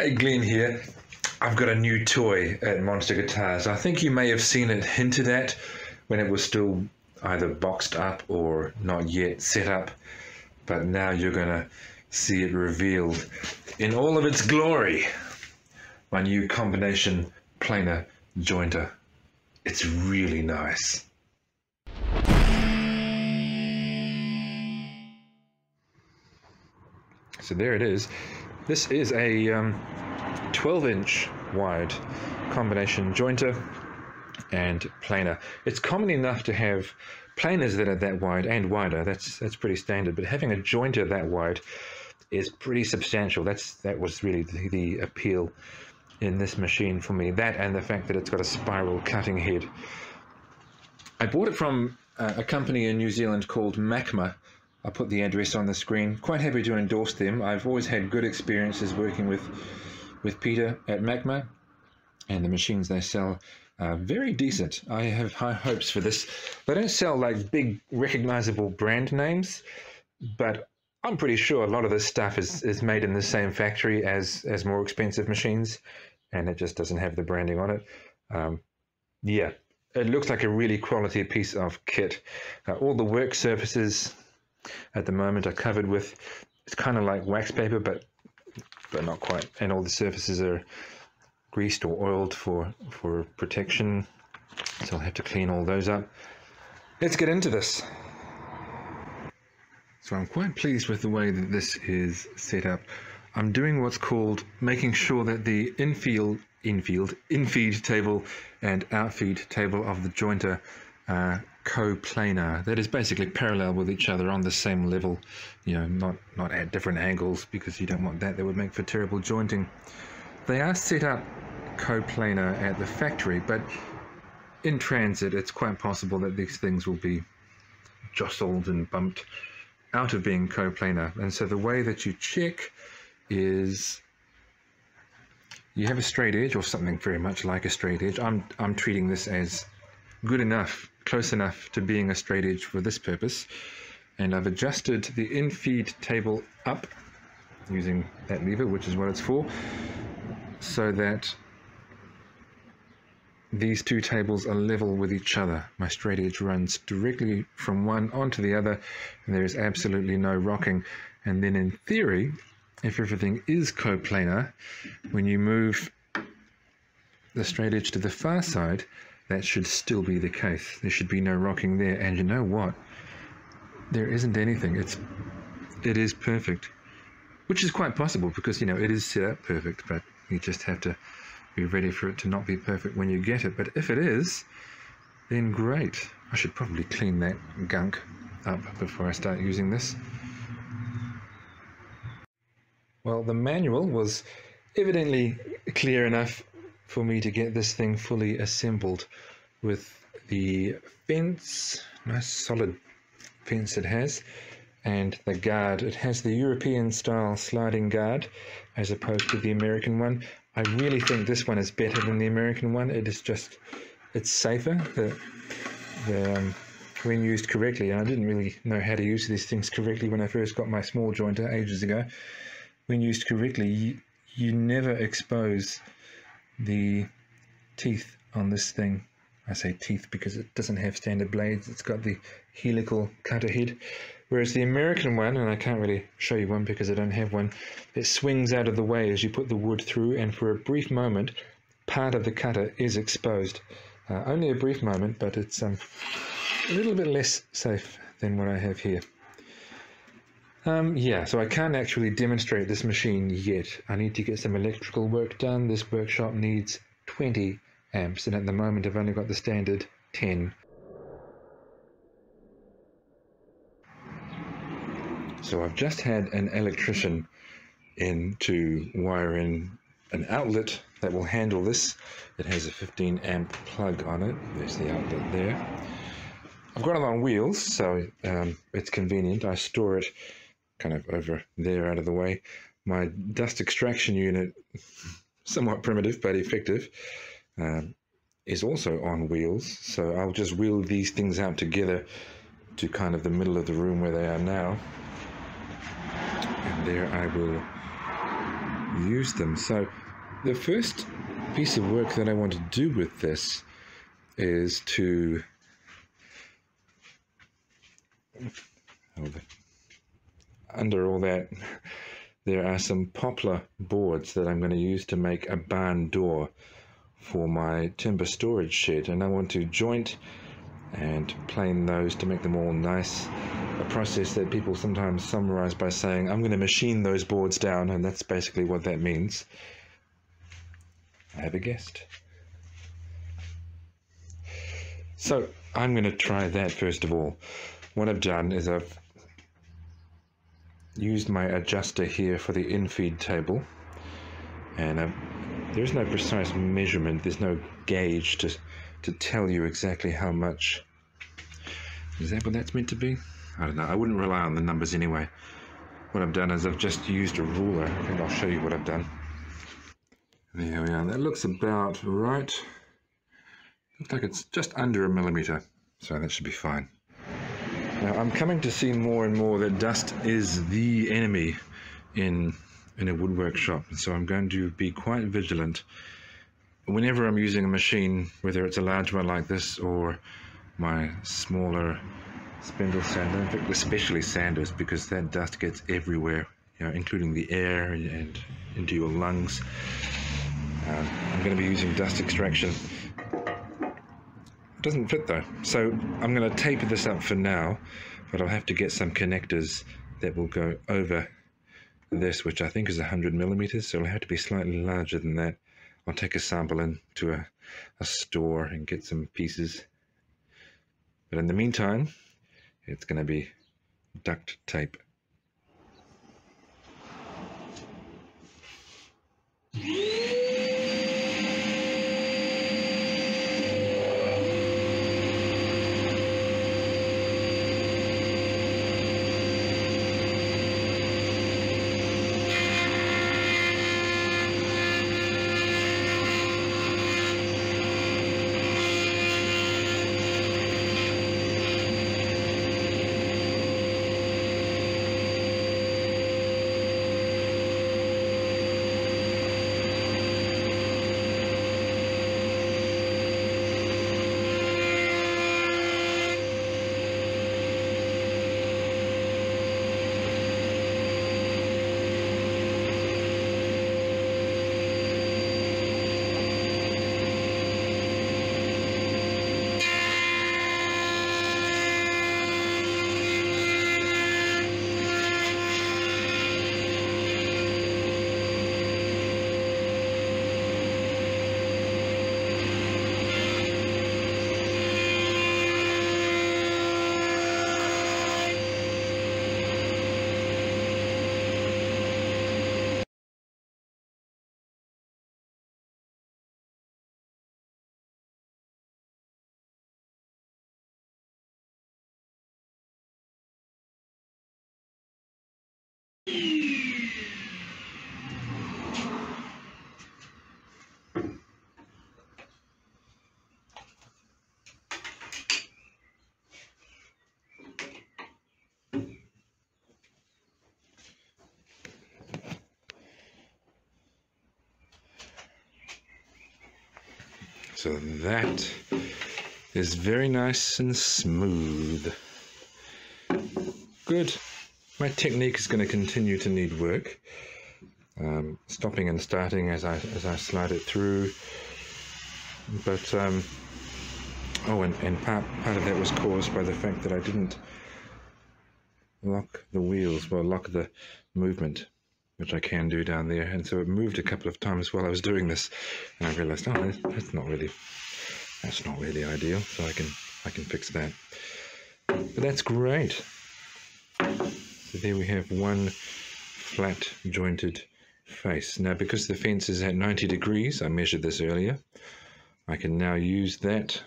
Hey, Glenn here. I've got a new toy at Monster Guitars. I think you may have seen it hinted at when it was still either boxed up or not yet set up, but now you're going to see it revealed in all of its glory. My new combination planer jointer. It's really nice. So there it is. This is a um, 12 inch wide combination jointer and planer. It's common enough to have planers that are that wide and wider. That's that's pretty standard. But having a jointer that wide is pretty substantial. That's that was really the, the appeal in this machine for me. That and the fact that it's got a spiral cutting head. I bought it from uh, a company in New Zealand called Macma. I'll put the address on the screen. Quite happy to endorse them. I've always had good experiences working with with Peter at Macma, and the machines they sell are very decent. I have high hopes for this. They don't sell like big recognizable brand names, but I'm pretty sure a lot of this stuff is, is made in the same factory as as more expensive machines, and it just doesn't have the branding on it. Um, yeah, it looks like a really quality piece of kit. Uh, all the work surfaces at the moment are covered with it's kind of like wax paper, but but not quite. And all the surfaces are greased or oiled for for protection, so I'll have to clean all those up. Let's get into this. So I'm quite pleased with the way that this is set up. I'm doing what's called making sure that the infield, infield, infeed table and outfeed table of the jointer are coplanar. That is basically parallel with each other on the same level, you know, not, not at different angles because you don't want that. That would make for terrible jointing. They are set up coplanar at the factory, but in transit, it's quite possible that these things will be jostled and bumped out of being coplanar. And so the way that you check is you have a straight edge or something very much like a straight edge. I'm, I'm treating this as good enough, close enough to being a straight edge for this purpose. And I've adjusted the infeed table up using that lever, which is what it's for, so that these two tables are level with each other. My straight edge runs directly from one onto the other, and there is absolutely no rocking. And then in theory, if everything is coplanar, when you move the straight edge to the far side, that should still be the case. There should be no rocking there. And you know what? There isn't anything. It's it is perfect. Which is quite possible because you know it is set up perfect, but you just have to be ready for it to not be perfect when you get it. But if it is, then great. I should probably clean that gunk up before I start using this. Well, the manual was evidently clear enough for me to get this thing fully assembled with the fence, nice solid fence it has, and the guard. It has the European style sliding guard as opposed to the American one. I really think this one is better than the American one. It is just, it's safer. The, the, um, when used correctly, and I didn't really know how to use these things correctly when I first got my small jointer ages ago. When used correctly, you, you never expose the teeth on this thing. I say teeth because it doesn't have standard blades. It's got the helical cutter head. Whereas the American one, and I can't really show you one because I don't have one, it swings out of the way as you put the wood through, and for a brief moment, part of the cutter is exposed. Uh, only a brief moment, but it's um, a little bit less safe than what I have here. Um, yeah, so I can't actually demonstrate this machine yet. I need to get some electrical work done. This workshop needs 20 amps, and at the moment I've only got the standard 10. So I've just had an electrician in to wire in an outlet that will handle this. It has a 15 amp plug on it. There's the outlet there. I've got it on wheels, so um, it's convenient. I store it kind of over there out of the way. My dust extraction unit, somewhat primitive but effective, um, is also on wheels. So I'll just wheel these things out together to kind of the middle of the room where they are now. And there I will use them. So the first piece of work that I want to do with this is to under all that there are some poplar boards that I'm going to use to make a barn door for my timber storage shed and I want to joint and plane those to make them all nice. A process that people sometimes summarize by saying I'm going to machine those boards down and that's basically what that means. I have a guest so I'm going to try that first of all. What I've done is I've used my adjuster here for the infeed table and um, I've there's no precise measurement, there's no gauge to, to tell you exactly how much. Is that what that's meant to be? I don't know. I wouldn't rely on the numbers anyway. What I've done is I've just used a ruler, and I'll show you what I've done. There we are. That looks about right. Looks like it's just under a millimeter, so that should be fine. Now, I'm coming to see more and more that dust is the enemy in in a woodwork shop. So I'm going to be quite vigilant whenever I'm using a machine, whether it's a large one like this or my smaller spindle sander, especially sanders because that dust gets everywhere, you know, including the air and, and into your lungs. Um, I'm going to be using dust extraction. It doesn't fit though, so I'm going to taper this up for now, but I'll have to get some connectors that will go over this, which I think is 100 millimeters, so it'll have to be slightly larger than that. I'll take a sample into a, a store and get some pieces. But in the meantime, it's going to be duct tape. So that is very nice and smooth. Good. My technique is going to continue to need work. Um, stopping and starting as I as I slide it through. But um, oh, and, and part part of that was caused by the fact that I didn't lock the wheels, well, lock the movement which I can do down there. And so it moved a couple of times while I was doing this, and I realized, oh, that's not really, that's not really ideal. So I can, I can fix that. But that's great. So there we have one flat jointed face. Now, because the fence is at 90 degrees, I measured this earlier, I can now use that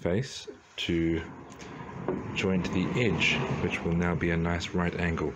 face to joint the edge, which will now be a nice right angle.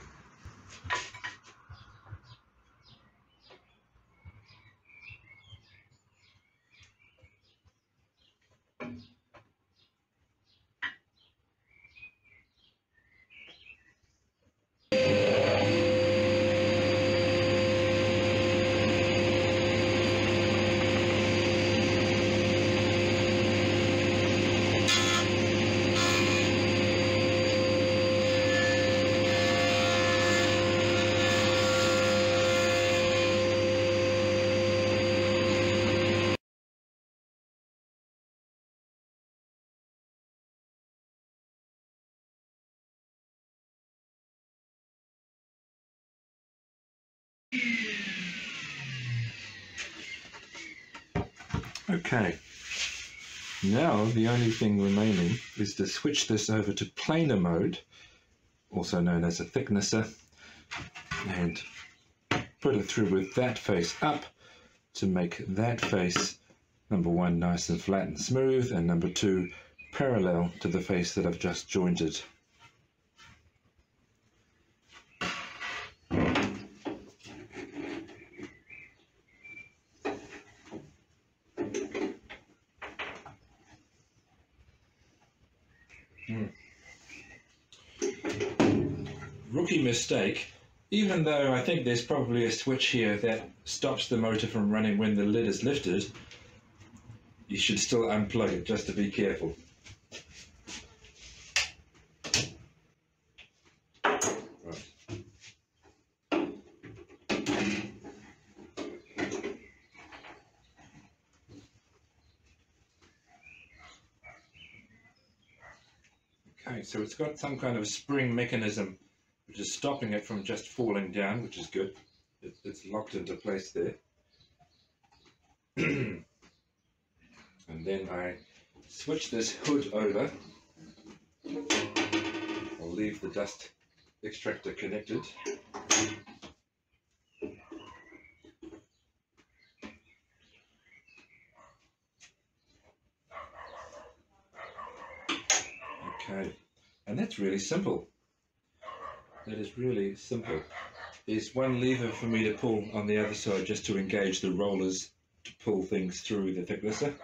Okay. Now the only thing remaining is to switch this over to planer mode, also known as a thicknesser, and put it through with that face up to make that face number one nice and flat and smooth and number two parallel to the face that I've just jointed. Mistake, even though I think there's probably a switch here that stops the motor from running when the lid is lifted, you should still unplug it just to be careful. Okay, so it's got some kind of spring mechanism which is stopping it from just falling down, which is good. It, it's locked into place there. and then I switch this hood over. I'll leave the dust extractor connected. Okay, and that's really simple that is really simple. There's one lever for me to pull on the other side just to engage the rollers to pull things through the thicknesser.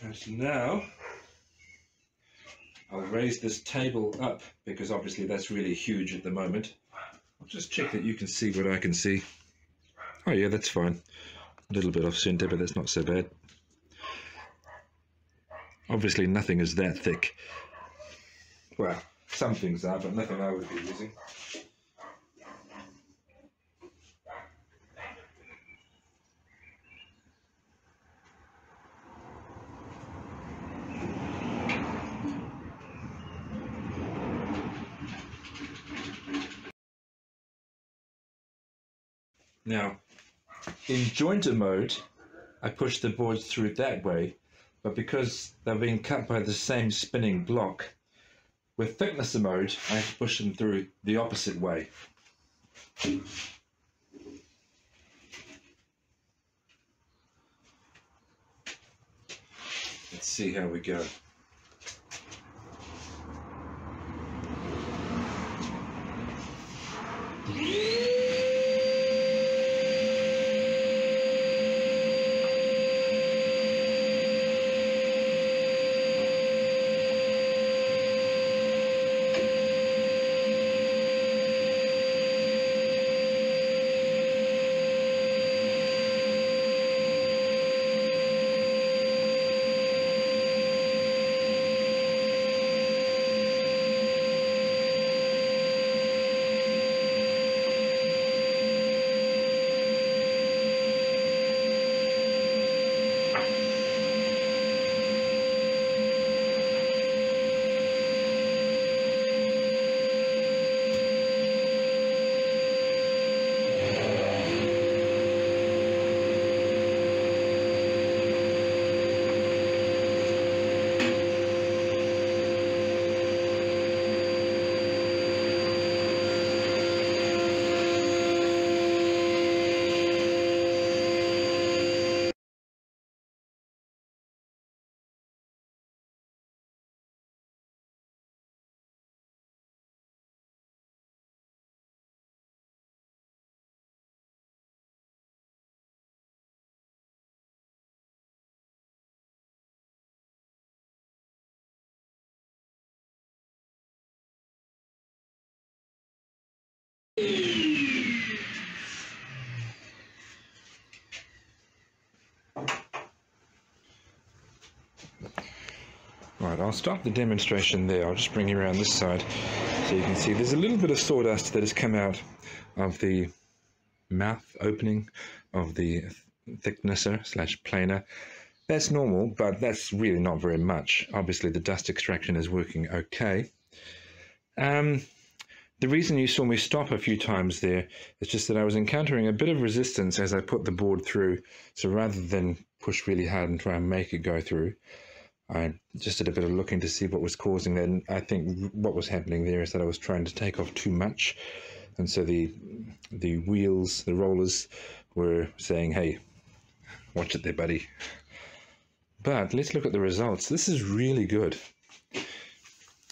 And now raise this table up because obviously that's really huge at the moment. I'll just check that you can see what I can see. Oh yeah, that's fine. A little bit off center, but that's not so bad. Obviously nothing is that thick. Well, some things are, but nothing I would be using. Now, in jointer mode, I push the boards through that way, but because they're being cut by the same spinning block, with thicknesser mode, I have to push them through the opposite way. Let's see how we go. Right, I'll stop the demonstration there. I'll just bring you around this side so you can see there's a little bit of sawdust that has come out of the mouth opening of the thicknesser slash planer. That's normal, but that's really not very much. Obviously, the dust extraction is working okay. Um, the reason you saw me stop a few times there is just that I was encountering a bit of resistance as I put the board through. So rather than push really hard and try and make it go through, I just did a bit of looking to see what was causing that. And I think what was happening there is that I was trying to take off too much. And so the the wheels, the rollers were saying, hey, watch it there, buddy. But let's look at the results. This is really good.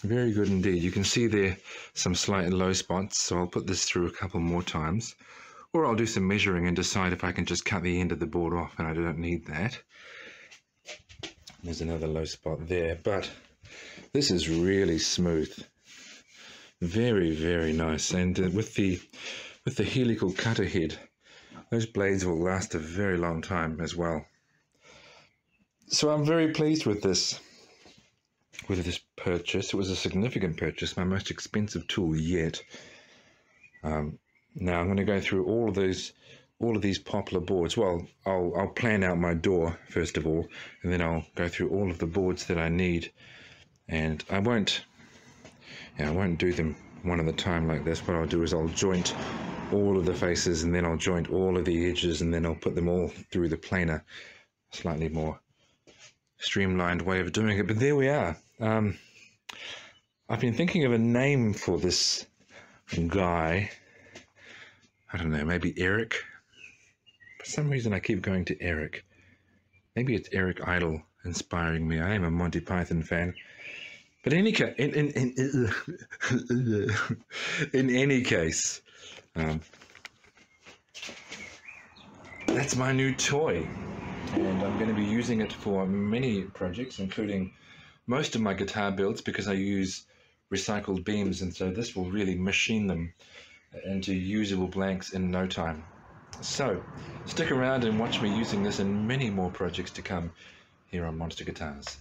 Very good indeed. You can see there some slight low spots, so I'll put this through a couple more times. Or I'll do some measuring and decide if I can just cut the end of the board off and I don't need that. There's another low spot there, but this is really smooth. Very, very nice. And uh, with the with the helical cutter head, those blades will last a very long time as well. So I'm very pleased with this with this purchase. It was a significant purchase, my most expensive tool yet. Um, now I'm going to go through all of these all of these poplar boards. Well, I'll, I'll plan out my door first of all, and then I'll go through all of the boards that I need. And I won't, yeah, I won't do them one at a time like this. What I'll do is I'll joint all of the faces, and then I'll joint all of the edges, and then I'll put them all through the planer. Slightly more streamlined way of doing it. But there we are. Um, I've been thinking of a name for this guy. I don't know, maybe Eric. For some reason, I keep going to Eric. Maybe it's Eric Idle inspiring me. I am a Monty Python fan. But in any case, in, in, in, in any case, um, that's my new toy and I'm going to be using it for many projects, including most of my guitar builds because I use recycled beams, and so this will really machine them into usable blanks in no time. So, stick around and watch me using this in many more projects to come here on Monster Guitars.